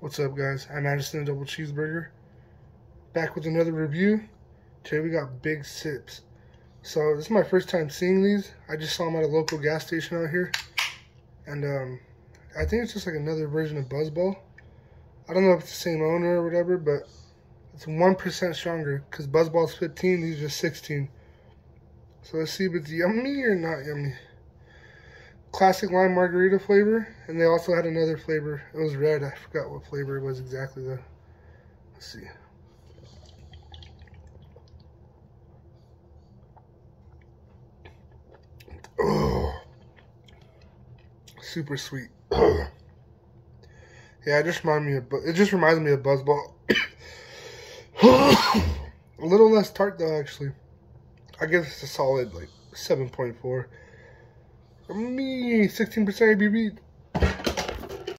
What's up guys? I'm Addison Double Cheeseburger. Back with another review. Today we got Big Sips. So this is my first time seeing these. I just saw them at a local gas station out here. And um, I think it's just like another version of Buzzball. I don't know if it's the same owner or whatever, but it's 1% stronger. Because Buzzball's 15, these are 16. So let's see if it's yummy or not yummy classic lime margarita flavor, and they also had another flavor. It was red. I forgot what flavor it was exactly though. Let's see. Oh, super sweet. yeah, it just reminds me of. It just reminds me of Buzzball. a little less tart though, actually. I guess it's a solid like seven point four me 16% I.